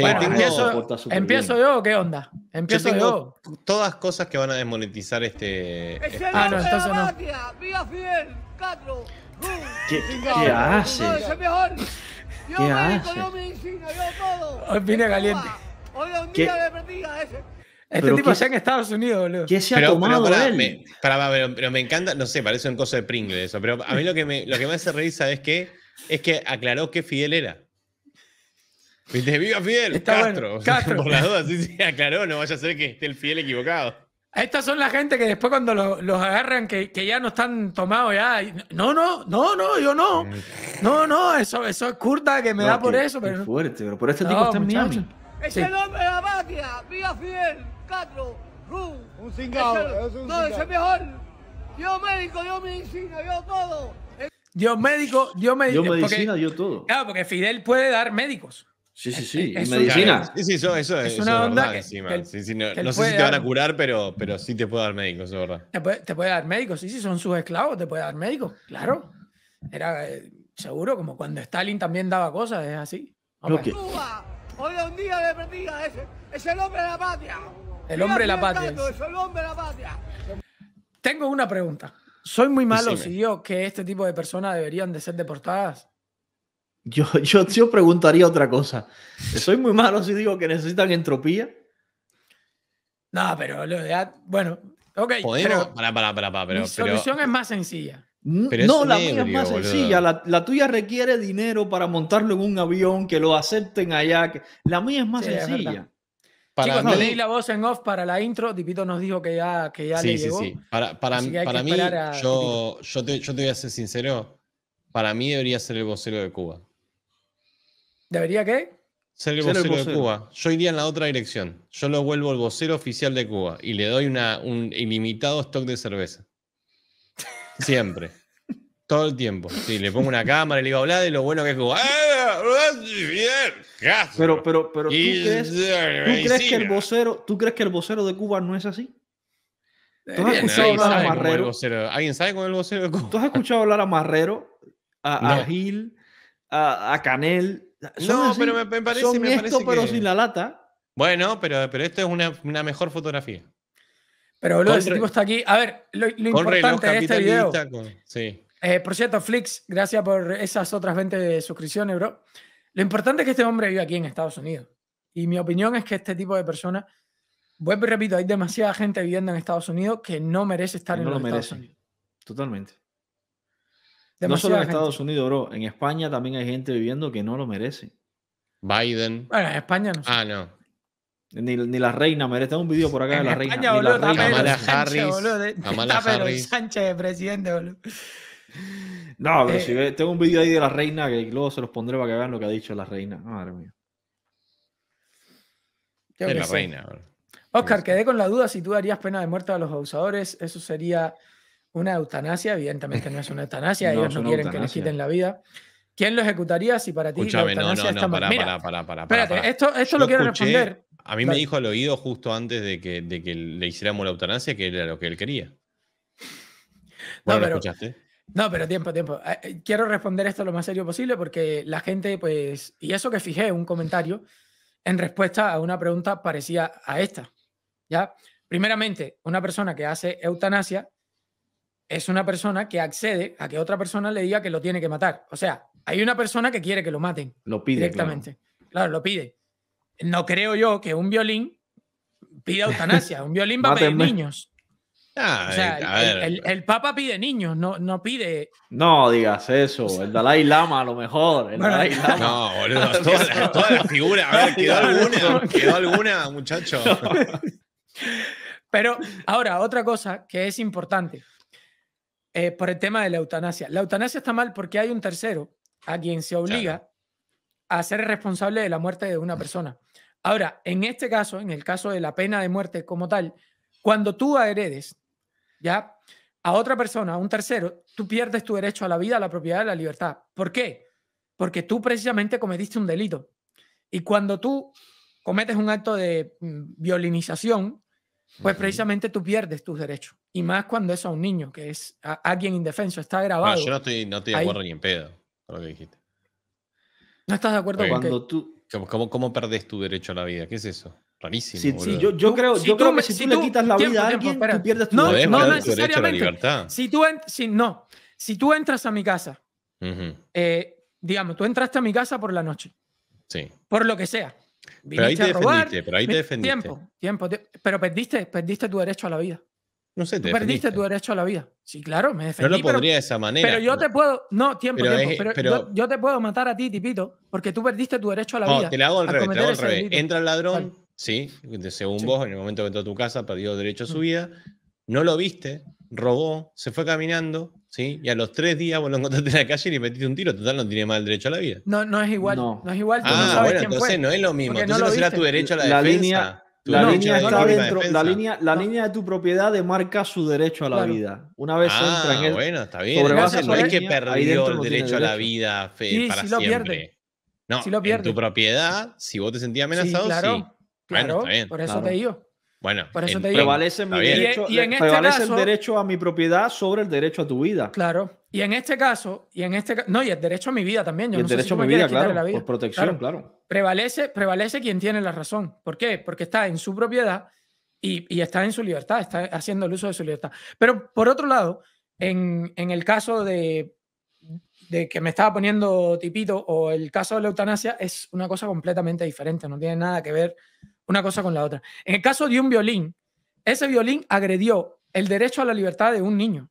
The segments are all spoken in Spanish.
bueno, empiezo, ¿empiezo yo o qué onda? Empiezo yo. Tengo Todas cosas que van a desmonetizar este. este... Ah, no, entonces no. Vía Fidel, Catro, ¿Qué, ¿qué hace? ¿Qué hace? Yo medicina, yo todo. Hoy vine caliente. Hoy un día de perdida ese. Este tipo está en Estados Unidos, boludo. ¿Qué se ha tomado pero, él? Me, pero, me encanta, no sé, parece un coso de Pringle eso, pero a mí lo que me, lo que me hace reír, ¿sabes qué? Es que aclaró que Fidel era. ¿Viste? ¡Viva Fidel! Está Castro. Bueno. Castro. Por las dudas, sí, sí, aclaró, no vaya a ser que esté el Fidel equivocado. Estas son la gente que después cuando los agarran, que, que, ya no están tomados ya. No, no, no, no, yo no. No, no, eso, eso es curta que me da por eso. Pero... fuerte, pero por este tipo está en Miami. Es el hombre de la patria, viva Fidel, Castro, Ru. Un cingado, es un No, es el mejor. Dios médico, Dios medicina, Dios todo. Dios médico, Dios medicina. Dios medicina, Dios todo. Claro, porque Fidel puede dar médicos. Sí, sí, sí. y medicina. Sí, sí, eso, eso es, una onda encima. sí, sí, no, no sé si te van a curar, pero, pero sí te puede dar médicos, eso es verdad. Te puede, te puede, dar médicos, sí, sí, son sus esclavos, te puede dar médicos, claro. Era eh, seguro, como cuando Stalin también daba cosas, es así. Okay. Hoy es un día de perdida, ese es el hombre de la patria. El hombre de la patria. Es el hombre de la patria. Tengo una pregunta. ¿Soy muy malo si yo que este tipo de personas deberían de ser deportadas? Yo, yo, yo preguntaría otra cosa. ¿Soy muy malo si digo que necesitan entropía? No, pero bueno, ok. Pero, para, para, para, para, pero, mi solución es más sencilla. no, la mía es más sencilla. La, tuya requiere dinero para montarlo en un avión, que lo acepten allá. La mía es más sencilla. para Chicos, mí... la voz en off para la intro. Tipito nos dijo que ya, que ya le llegó. Sí, sí. Para, para, para mí, yo, yo, te, yo te voy a ser sincero. Para mí debería ser el vocero de Cuba. ¿Debería qué? Ser el, vocero, de Cuba. Yo iría en la otra dirección. Yo lo vuelvo el vocero oficial de Cuba y le doy una, un ilimitado stock de cerveza. Siempre. Todo el tiempo. Sí, le pongo una cámara y le digo hablar de lo bueno que es Cuba. Pero, pero, pero ¿tú, crees, que el vocero, ¿tú crees que el vocero de Cuba no es así? ¿Tú has escuchado hablar a Marrero? ¿Alguien sabe con el vocero de Cuba? ¿Tú has escuchado hablar a Marrero, a, Gil, a, a Canel? No, pero me, parece, son me esto, pero sin la lata. Bueno, pero, pero esto es una, una mejor fotografía. Pero boludo, ese tipo está aquí. A ver, lo, importante de este video. sí. Eh, por cierto, Flix, gracias por esas otras 20 suscripciones, bro. Lo importante es que este hombre vive aquí en Estados Unidos. Y mi opinión es que este tipo de personas, vuelvo y repito, hay demasiada gente viviendo en Estados Unidos que no merece estar en los Estados Unidos. Totalmente no solo en Estados Unidos, bro. En España también hay gente viviendo que no lo merece. Biden. Bueno, en España no sé. Ah, no. Ni, ni, la reina merece. Tengo un video por acá de la reina. Boludo, ni la reina. Kamala Harris. Boludo, Kamala Harris. Sánchez de presidente, boludo. No, pero eh, si ve, tengo un video ahí de la reina que luego se los pondré para que vean lo que ha dicho la reina. Madre mía. Es la reina, boludo. Oscar, quedé con la duda si tú darías pena de muerte a los abusadores. Eso sería una eutanasia, evidentemente no es una eutanasia, ellos no quieren que les quiten la vida. ¿Quién lo ejecutaría si para ti la eutanasia no, no, está para, Mira, para, para, espérate, esto, esto lo quiero responder. A mí me dijo al oído justo antes de que, de que le hiciéramos la eutanasia que era lo que él quería. Bueno, ¿lo escuchaste? No, pero tiempo, tiempo. Eh, eh, quiero responder esto lo más serio posible porque la gente, pues, y eso que fijé un comentario en respuesta a una pregunta parecida a esta. ¿Ya? Primeramente, una persona que hace eutanasia es una persona que accede a que otra persona le diga que lo tiene que matar. O sea, hay una persona que quiere que lo maten. Lo pide. Directamente. Claro, lo pide. No creo yo que un violín pida eutanasia. Un violín va a pedir niños. Ah, o sea, el, Papa pide niños, no, no pide. No digas eso. El Dalai Lama, a lo mejor. El Dalai Lama. No, boludo. Toda, la, figura. A ver, ¿quedó alguna? ¿Quedó alguna, muchacho? Pero ahora, otra cosa que es importante. Eh, por el tema de la eutanasia. La eutanasia está mal porque hay un tercero a quien se obliga a ser responsable de la muerte de una persona. Ahora, en este caso, en el caso de la pena de muerte como tal, cuando tú heredes ya a otra persona, a un tercero, tú pierdes tu derecho a la vida, a la propiedad, a la libertad. ¿Por qué? Porque tú precisamente cometiste un delito. Y cuando tú cometes un acto de mm, violinización, pues precisamente tú pierdes tus derechos. Y más cuando es a un niño, que es alguien indefenso, está grabado. yo no estoy, no estoy de acuerdo ni en pedo con lo que dijiste. ¿No estás de acuerdo con cuando tú ¿Cómo, ¿Cómo, perdés tu derecho a la vida? ¿Qué es eso? Rarísimo. Sí, sí, yo, yo, creo, yo creo que si, tú, le quitas la vida a alguien, tú pierdes tu, no, no, derecho a la libertad. Si tú, si, no, si tú entras a mi casa, eh, digamos, tú entraste a mi casa por la noche. Sí. Por lo que sea. Pero ahí te defendiste, pero ahí te defendiste. Tiempo, tiempo. Pero perdiste, perdiste tu derecho a la vida. No sé, te perdiste tu derecho a la vida. Sí, claro, me defendí. No lo pondría de esa manera. Pero yo te puedo. No, tiempo, tiempo. pero, yo, te puedo matar a ti, tipito, porque tú perdiste tu derecho a la vida. No, te lo hago al revés. Te hago al revés. Entra el ladrón, sí, según vos, en el momento que entró a tu casa, perdió derecho a su mm. vida. No lo viste, robó, se fue caminando, ¿sí? Y a los tres días vos lo encontraste en la calle y le metiste un tiro. Total, no tiene más el derecho a la vida. No, no es igual. No, es igual. ah, bueno, entonces no es lo mismo. entonces no, será tu derecho a la, la defensa. Línea la línea está dentro, la línea, la línea de tu propiedad demarca su derecho a la vida. Una vez ah, entra en el. Bueno, está bien. no es que perdió el derecho, a la vida fe, para siempre. No, si lo en tu propiedad, si vos te sentías amenazado, sí. Claro, sí. Claro, bueno, está bien. Por eso te digo. Bueno, por eso te digo. Prevalece, mi derecho, y, en este prevalece caso, el derecho a mi propiedad sobre el derecho a tu vida. Claro. Y en este caso, y en este no, y el derecho a mi vida también. Yo y el no derecho sé si a mi vida, claro. La vida. Por protección, claro. Prevalece, prevalece quien tiene la razón. ¿Por qué? Porque está en su propiedad y, y, está en su libertad, está haciendo el uso de su libertad. Pero por otro lado, en, en el caso de, de que me estaba poniendo tipito o el caso de la eutanasia, es una cosa completamente diferente. No tiene nada que ver una cosa con la otra. En el caso de un violín, ese violín agredió el derecho a la libertad de un niño.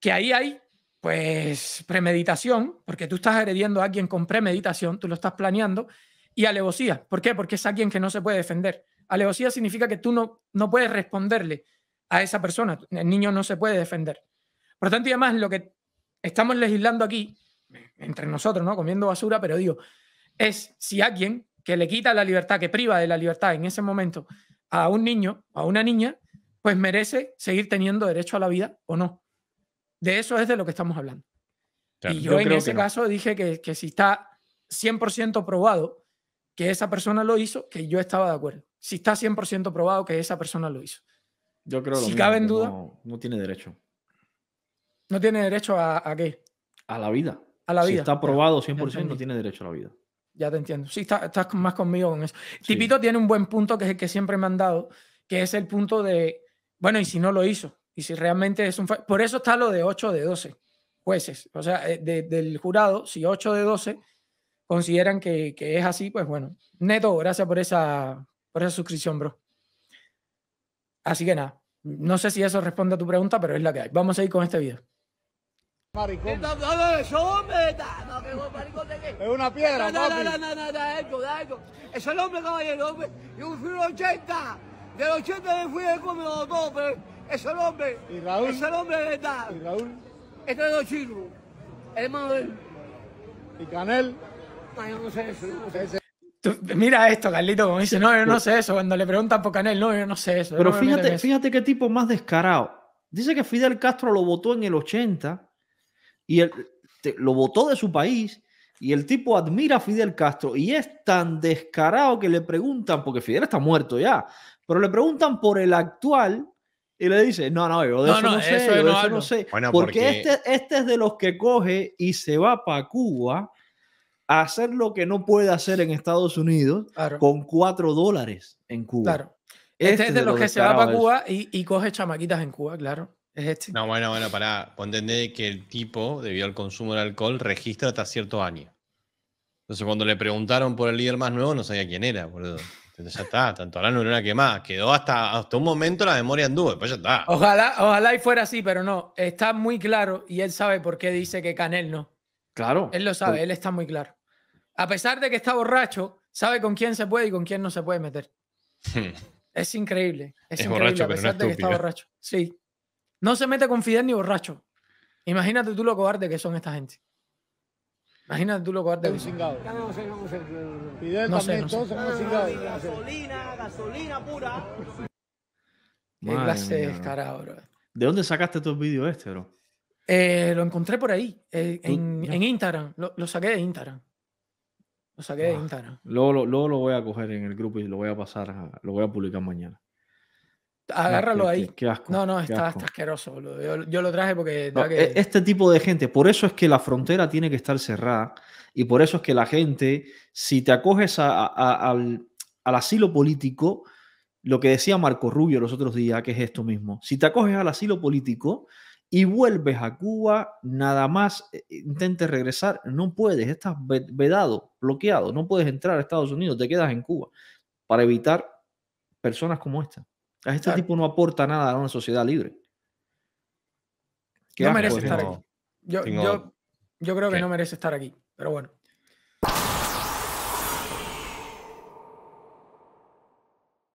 Que ahí hay, pues, premeditación, porque tú estás agrediendo a alguien con premeditación, tú lo estás planeando, y alevosía. ¿Por qué? Porque es alguien que no se puede defender. Alevosía significa que tú no, no puedes responderle a esa persona. El niño no se puede defender. Por tanto, y además, lo que estamos legislando aquí, entre nosotros, ¿no? Comiendo basura, pero digo, es si alguien que le quita la libertad, que priva de la libertad en ese momento a un niño, a una niña, pues merece seguir teniendo derecho a la vida o no. De eso es de lo que estamos hablando. y yo, en ese caso dije que, que si está 100% probado que esa persona lo hizo, que yo estaba de acuerdo. Si está 100% probado que esa persona lo hizo. Yo creo si cabe en duda. No, tiene derecho. ¿No tiene derecho a, a, qué? A la vida. A la vida. Si está probado 100%, no tiene derecho a la vida ya te entiendo. Sí, estás más conmigo con eso. Tipito tiene un buen punto que es el que siempre me han dado, que es el punto de, bueno, y si no lo hizo, y si realmente es un... Por eso está lo de 8 de 12 jueces, o sea, eh, del jurado, si 8 de 12 consideran que, que, es así, pues bueno, neto, gracias por esa, por esa suscripción, bro. Así que nada, no sé si eso responde a tu pregunta, pero es la que hay. Vamos a ir con este video. Maricón. No, no, no, eso hombre, no, que maricón de qué. Es una piedra, no, papi. No, no, no, no, no, esto, esto. Es el hombre, caballero, hombre. Yo fui un 80. Del 80 me fui de comer todo, pero es el hombre. ¿Y Raúl? Es el hombre de verdad. ¿Y Raúl? Este es los chinos. Hermano de él. ¿Y Canel? No, yo no sé eso. Yo no sé eso. Tú, mira esto, Carlito, como dice, no, yo no sé eso. Cuando le preguntan por Canel, no, yo no sé eso. Pero fíjate, fíjate qué tipo más descarado. Dice que Fidel Castro lo votó en el 80 y él, lo votó de su país y el tipo admira a Fidel Castro y es tan descarado que le preguntan, porque Fidel está muerto ya, pero le preguntan por el actual y le dice, no, no, yo de eso no, sé, yo de eso no sé. porque, Este, este es de los que coge y se va para Cuba a hacer lo que no puede hacer en Estados Unidos con cuatro dólares en Cuba. Claro. Este, este es de, los, que se va para Cuba y, y coge chamaquitas en Cuba, claro. Este. No, bueno, bueno, para entender que el tipo, debido al consumo de alcohol, registra hasta cierto año. Entonces, cuando le preguntaron por el líder más nuevo, no sabía quién era, boludo. Entonces ya está, tanto la neurona que más. Quedó hasta, hasta un momento la memoria anduvo, después ya está. Ojalá, ojalá y fuera así, pero no. Está muy claro y él sabe por qué dice que Canel no. Claro. Él lo sabe, él está muy claro. A pesar de que está borracho, sabe con quién se puede y con quién no se puede meter. es increíble. Es, increíble, borracho, a pesar de que está borracho. Sí. No se mete con Fidel ni borracho. Imagínate tú lo cobarde que son esta gente. Imagínate tú lo cobarde que son. No sé, no sé. Fidel no también, sé, Gasolina, gasolina pura. Qué clase de descarado, bro. ¿De dónde sacaste tu vídeo este, bro? Eh, lo encontré por ahí, eh, en, en, Instagram. Lo, lo, saqué de Instagram. Lo saqué de Instagram. Luego, luego, lo voy a coger en el grupo y lo voy a pasar, lo voy a publicar mañana. Agárralo ahí. no, no, está, asqueroso. Yo, lo traje porque. E, este tipo de gente, por eso es que la frontera tiene que estar cerrada y por eso es que la gente, si te acoges al, asilo político, lo que decía Marco Rubio los otros días, que es esto mismo, si te acoges al asilo político y vuelves a Cuba, nada más eh, intentes regresar, no puedes, estás vedado, bloqueado, no puedes entrar a Estados Unidos, te quedas en Cuba para evitar personas como esta. A este tipo no aporta nada a una sociedad libre. No merece estar aquí. Yo, yo, yo, creo que no merece estar aquí, pero bueno.